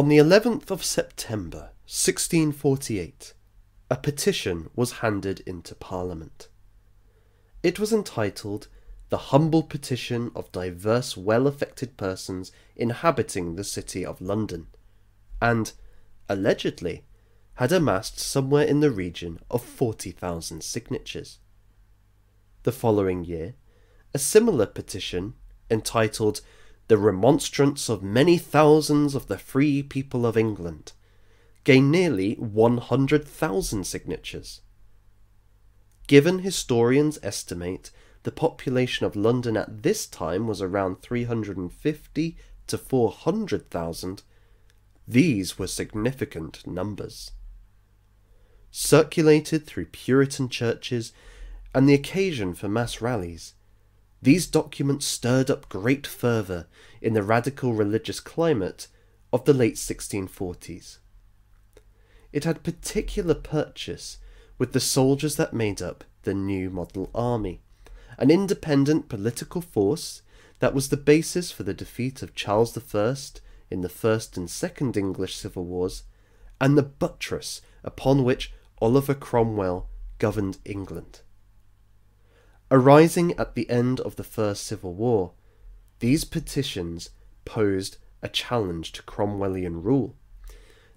On the 11th of September 1648, a petition was handed into Parliament. It was entitled The Humble Petition of Divers Well Affected Persons Inhabiting the City of London, and, allegedly, had amassed somewhere in the region of 40,000 signatures. The following year, a similar petition, entitled The Remonstrance of Many Thousands of the Free People of England, gained nearly 100,000 signatures. Given historians estimate the population of London at this time was around 350 to 400,000, these were significant numbers circulated through Puritan churches, and the occasion for mass rallies. These documents stirred up great fervour in the radical religious climate of the late 1640s. It had particular purchase with the soldiers that made up the new model army, an independent political force that was the basis for the defeat of Charles I in the First and Second English Civil Wars, and the buttress upon which Oliver Cromwell governed England. Arising at the end of the First Civil War, these petitions posed a challenge to Cromwellian rule.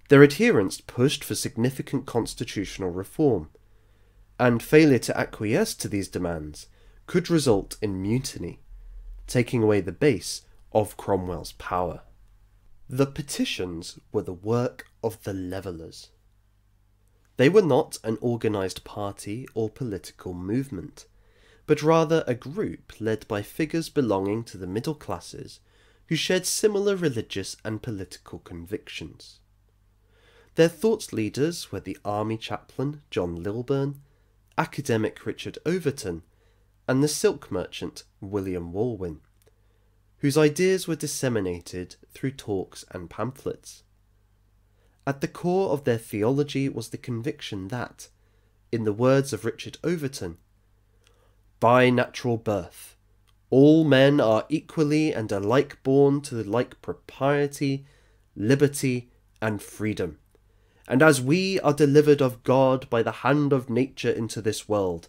Their adherents pushed for significant constitutional reform, and failure to acquiesce to these demands could result in mutiny, taking away the base of Cromwell's power. The petitions were the work of the Levellers. They were not an organised party or political movement, but rather a group led by figures belonging to the middle classes who shared similar religious and political convictions. Their thought leaders were the army chaplain John Lilburne, academic Richard Overton, and the silk merchant William Walwyn, whose ideas were disseminated through talks and pamphlets. At the core of their theology was the conviction that, in the words of Richard Overton, by natural birth, all men are equally and alike born to the like propriety, liberty, and freedom. And as we are delivered of God by the hand of nature into this world,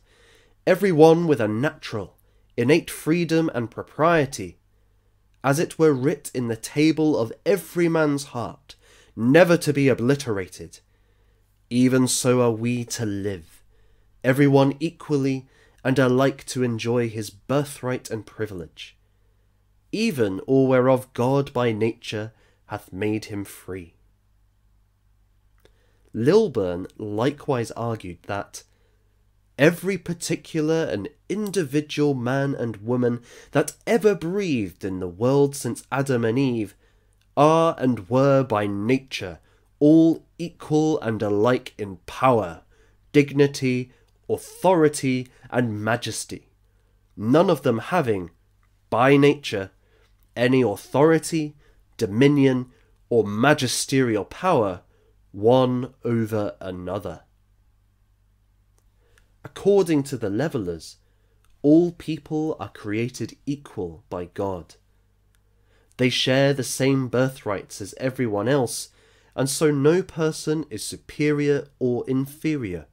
every one with a natural, innate freedom and propriety, as it were writ in the table of every man's heart, never to be obliterated. Even so are we to live, every one equally and are like to enjoy his birthright and privilege, even all whereof God by nature hath made him free. Lilburne likewise argued that every particular and individual man and woman that ever breathed in the world since Adam and Eve are and were by nature all equal and alike in power, dignity, authority, and majesty, none of them having, by nature, any authority, dominion, or magisterial power one over another. According to the Levellers, all people are created equal by God. They share the same birthrights as everyone else, and so no person is superior or inferior.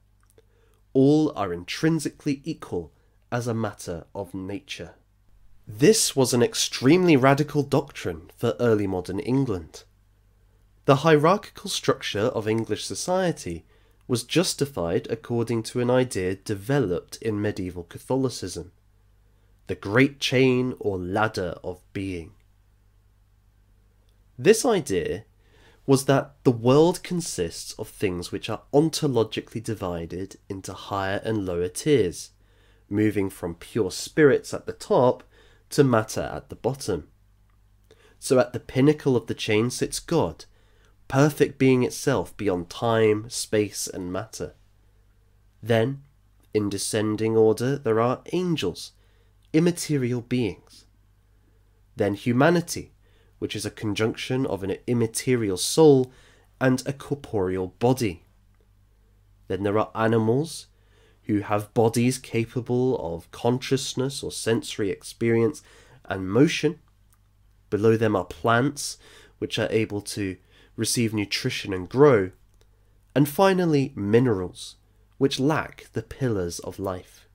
All are intrinsically equal as a matter of nature. This was an extremely radical doctrine for early modern England. The hierarchical structure of English society was justified according to an idea developed in medieval Catholicism the great chain or ladder of being. This idea was that the world consists of things which are ontologically divided into higher and lower tiers, moving from pure spirits at the top to matter at the bottom. So at the pinnacle of the chain sits God, perfect being itself beyond time, space, and matter. Then, in descending order, there are angels, immaterial beings. Then humanity, which is a conjunction of an immaterial soul and a corporeal body. Then there are animals who have bodies capable of consciousness or sensory experience and motion. Below them are plants which are able to receive nutrition and grow, and finally minerals, which lack the pillars of life.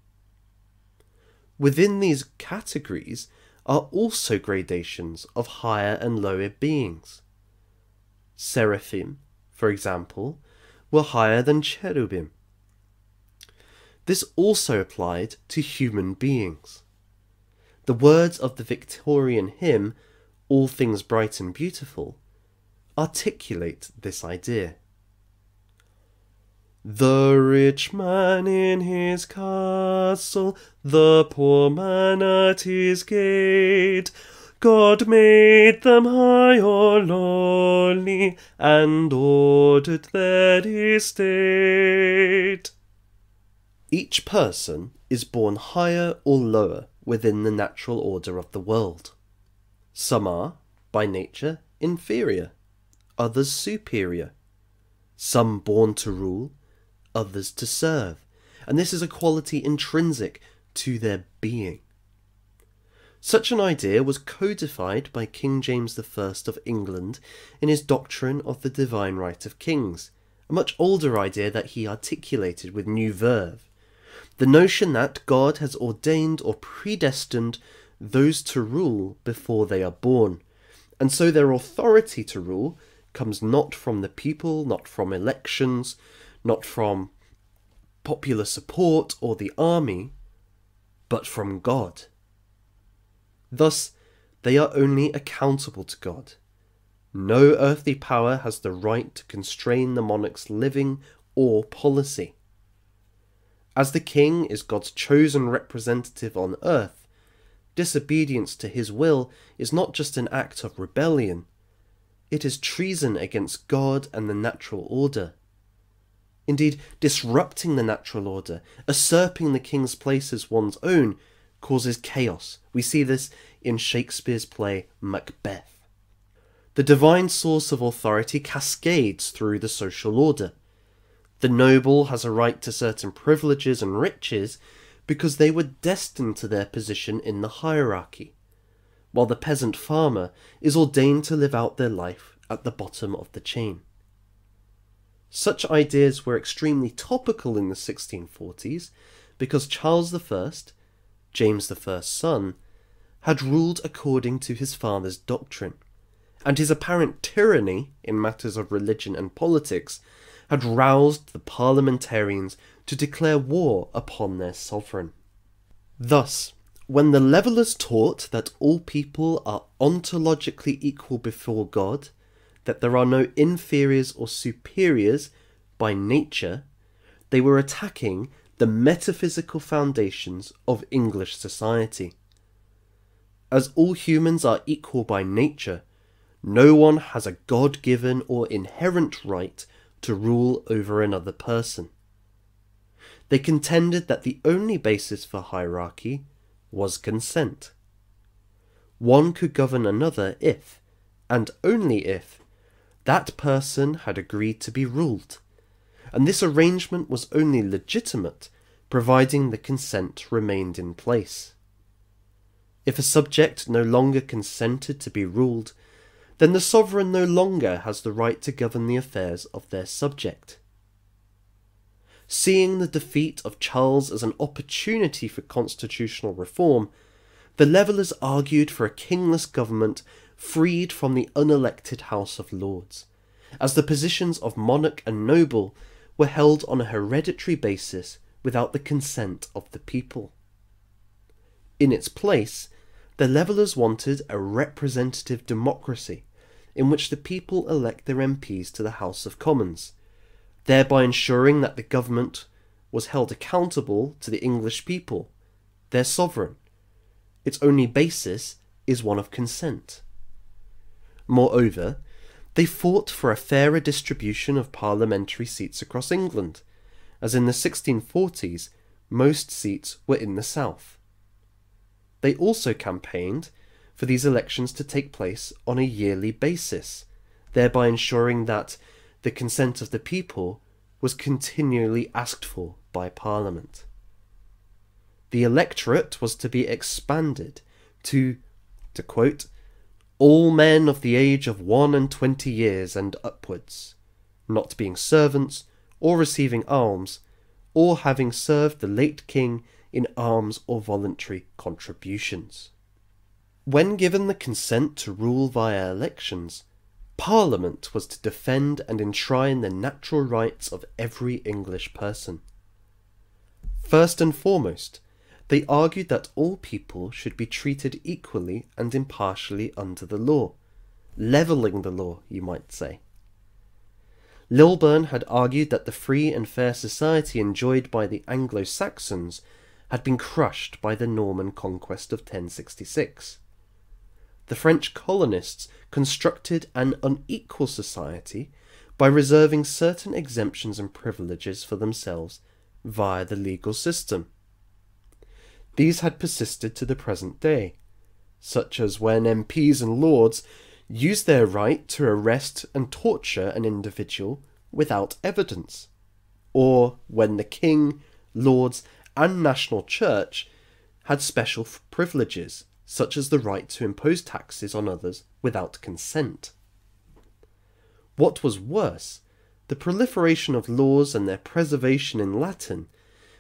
Within these categories are also gradations of higher and lower beings. Seraphim, for example, were higher than cherubim. This also applied to human beings. The words of the Victorian hymn, All Things Bright and Beautiful, articulate this idea. The rich man in his castle, the poor man at his gate, God made them high or lowly, and ordered their estate. Each person is born higher or lower within the natural order of the world. Some are, by nature, inferior, others superior. Some born to rule, others to serve, and this is a quality intrinsic to their being. Such an idea was codified by King James I of England in his doctrine of the divine right of kings, a much older idea that he articulated with new verve. The notion that God has ordained or predestined those to rule before they are born, and so their authority to rule comes not from the people, not from elections, not from popular support or the army, but from God. Thus, they are only accountable to God. No earthly power has the right to constrain the monarch's living or policy. As the king is God's chosen representative on earth, disobedience to his will is not just an act of rebellion, it is treason against God and the natural order. Indeed, disrupting the natural order, usurping the king's place as one's own, causes chaos. We see this in Shakespeare's play Macbeth. The divine source of authority cascades through the social order. The noble has a right to certain privileges and riches because they were destined to their position in the hierarchy, while the peasant farmer is ordained to live out their life at the bottom of the chain. Such ideas were extremely topical in the 1640s because Charles I, James I's son, had ruled according to his father's doctrine, and his apparent tyranny in matters of religion and politics had roused the parliamentarians to declare war upon their sovereign. Thus, when the Levellers taught that all people are ontologically equal before God, that there are no inferiors or superiors by nature, they were attacking the metaphysical foundations of English society. As all humans are equal by nature, no one has a God given or inherent right to rule over another person. They contended that the only basis for hierarchy was consent. One could govern another if, and only if, that person had agreed to be ruled, and this arrangement was only legitimate providing the consent remained in place. If a subject no longer consented to be ruled, then the sovereign no longer has the right to govern the affairs of their subject. Seeing the defeat of Charles as an opportunity for constitutional reform, the Levellers argued for a kingless government freed from the unelected House of Lords, as the positions of monarch and noble were held on a hereditary basis without the consent of the people. In its place, the Levellers wanted a representative democracy in which the people elect their MPs to the House of Commons, thereby ensuring that the government was held accountable to the English people, their sovereign. Its only basis is one of consent. Moreover, they fought for a fairer distribution of parliamentary seats across England, as in the 1640s most seats were in the south. They also campaigned for these elections to take place on a yearly basis, thereby ensuring that the consent of the people was continually asked for by Parliament. The electorate was to be expanded to, to quote, all men of the age of one and twenty years and upwards, not being servants, or receiving alms, or having served the late king in arms or voluntary contributions. When given the consent to rule via elections, Parliament was to defend and enshrine the natural rights of every English person. First and foremost, they argued that all people should be treated equally and impartially under the law, levelling the law, you might say. Lilburne had argued that the free and fair society enjoyed by the Anglo Saxons had been crushed by the Norman conquest of 1066. The French colonists constructed an unequal society by reserving certain exemptions and privileges for themselves via the legal system. These had persisted to the present day, such as when MPs and lords use their right to arrest and torture an individual without evidence, or when the king, lords, and national church had special privileges, such as the right to impose taxes on others without consent. What was worse, the proliferation of laws and their preservation in Latin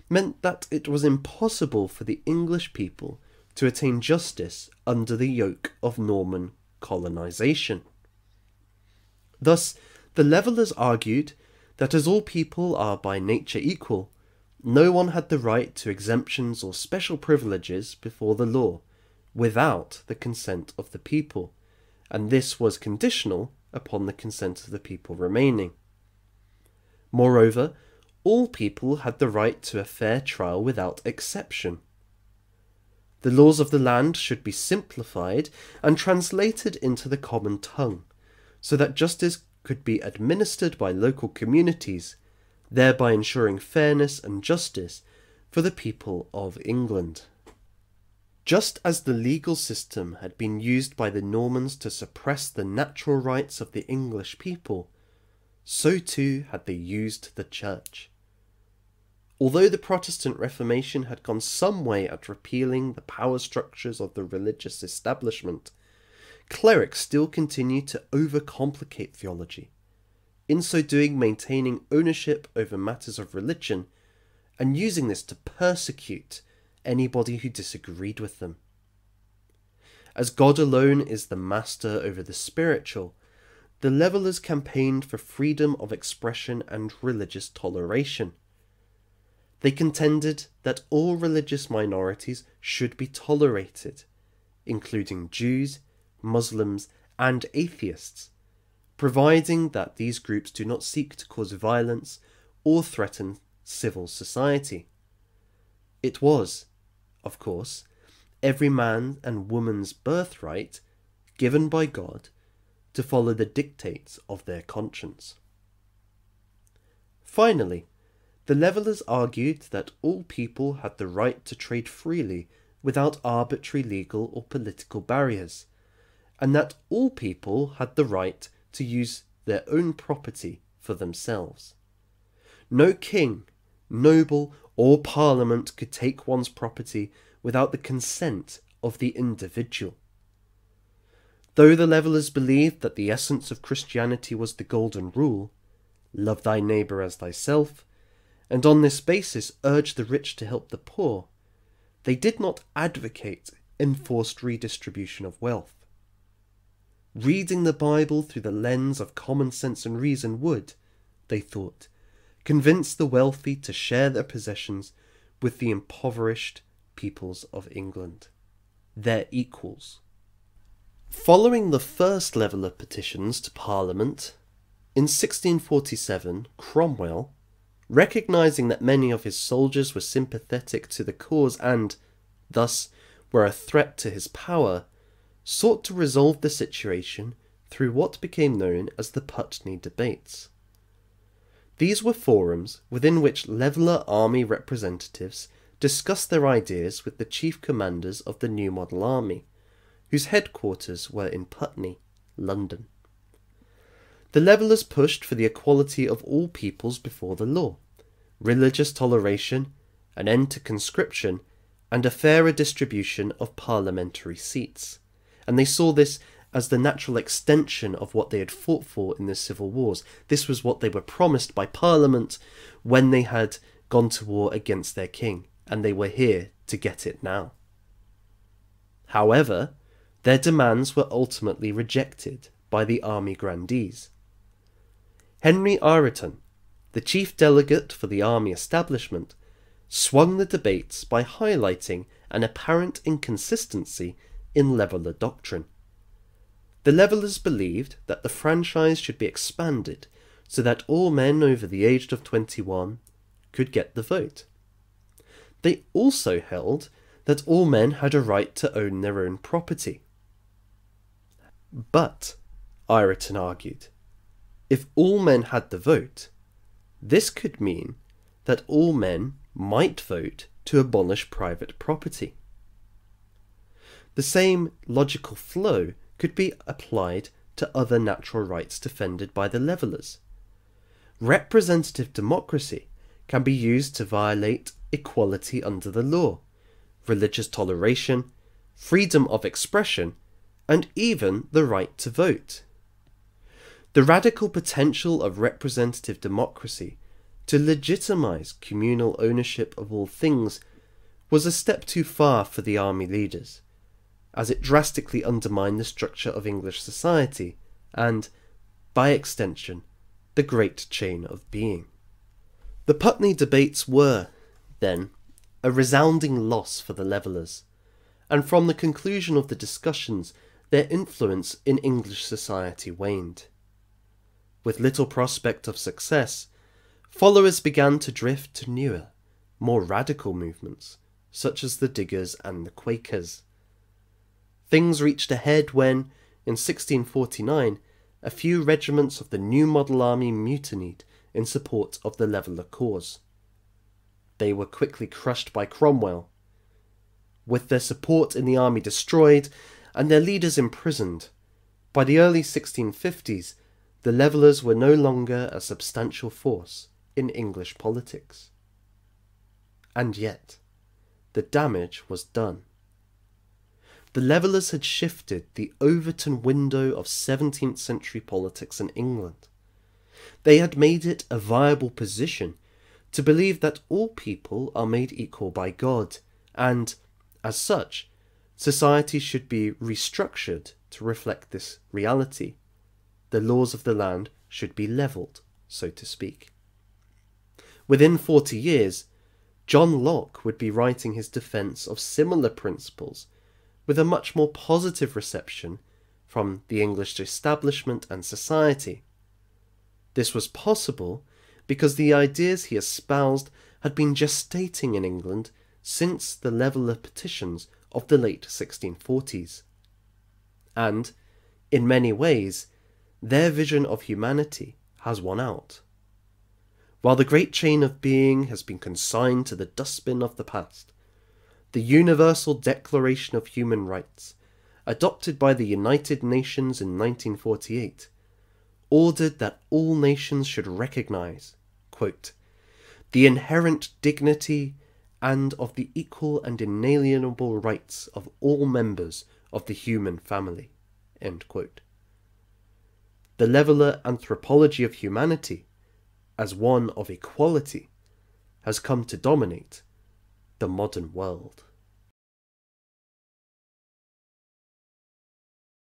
meant that it was impossible for the English people to attain justice under the yoke of Norman colonization. Thus, the Levellers argued that as all people are by nature equal, no one had the right to exemptions or special privileges before the law without the consent of the people, and this was conditional upon the consent of the people remaining. Moreover, all people had the right to a fair trial without exception. The laws of the land should be simplified and translated into the common tongue, so that justice could be administered by local communities, thereby ensuring fairness and justice for the people of England. Just as the legal system had been used by the Normans to suppress the natural rights of the English people, so too had they used the Church. Although the Protestant Reformation had gone some way at repealing the power structures of the religious establishment, clerics still continued to overcomplicate theology, in so doing maintaining ownership over matters of religion and using this to persecute anybody who disagreed with them. As God alone is the master over the spiritual, the Levellers campaigned for freedom of expression and religious toleration. They contended that all religious minorities should be tolerated, including Jews, Muslims, and atheists, providing that these groups do not seek to cause violence or threaten civil society. It was, of course, every man and woman's birthright, given by God, to follow the dictates of their conscience. Finally, the Levellers argued that all people had the right to trade freely without arbitrary legal or political barriers, and that all people had the right to use their own property for themselves. No king, noble, or parliament could take one's property without the consent of the individual. Though the Levellers believed that the essence of Christianity was the Golden Rule love thy neighbour as thyself and on this basis urge the rich to help the poor, they did not advocate enforced redistribution of wealth. Reading the Bible through the lens of common sense and reason would, they thought, convince the wealthy to share their possessions with the impoverished peoples of England, their equals. Following the first Leveller petitions to Parliament, in 1647 Cromwell recognizing that many of his soldiers were sympathetic to the cause and, thus, were a threat to his power, sought to resolve the situation through what became known as the Putney Debates. These were forums within which Leveller army representatives discussed their ideas with the chief commanders of the new model army, whose headquarters were in Putney, London. The Levellers pushed for the equality of all peoples before the law, religious toleration, an end to conscription, and a fairer distribution of parliamentary seats, and they saw this as the natural extension of what they had fought for in the civil wars. This was what they were promised by Parliament when they had gone to war against their king, and they were here to get it now. However, their demands were ultimately rejected by the army grandees. Henry Ireton, the chief delegate for the army establishment, swung the debates by highlighting an apparent inconsistency in leveller doctrine. The Levellers believed that the franchise should be expanded so that all men over the age of 21 could get the vote. They also held that all men had a right to own their own property. But, Ireton argued, if all men had the vote, this could mean that all men might vote to abolish private property. The same logical flow could be applied to other natural rights defended by the Levellers. Representative democracy can be used to violate equality under the law, religious toleration, freedom of expression, and even the right to vote. The radical potential of representative democracy to legitimize communal ownership of all things was a step too far for the army leaders as it drastically undermined the structure of English society and, by extension, the great chain of being. The Putney debates were, then, a resounding loss for the Levellers, and from the conclusion of the discussions, their influence in English society waned. With little prospect of success, followers began to drift to newer, more radical movements, such as the Diggers and the Quakers. Things reached a head when, in 1649, a few regiments of the New Model Army mutinied in support of the Leveller cause. They were quickly crushed by Cromwell. With their support in the army destroyed and their leaders imprisoned, by the early 1650s, the Levellers were no longer a substantial force in English politics. And yet, the damage was done the Levellers had shifted the Overton window of 17th century politics in England. They had made it a viable position to believe that all people are made equal by God, and, as such, society should be restructured to reflect this reality. The laws of the land should be levelled, so to speak. Within 40 years, John Locke would be writing his defence of similar principles with a much more positive reception from the English establishment and society. This was possible because the ideas he espoused had been gestating in England since the Leveller petitions of the late 1640s. And, in many ways, their vision of humanity has won out. While the great chain of being has been consigned to the dustbin of the past, the Universal Declaration of Human Rights, adopted by the United Nations in 1948, ordered that all nations should recognize quote, the inherent dignity and of the equal and inalienable rights of all members of the human family. The leveller anthropology of humanity, as one of equality, has come to dominate the modern world.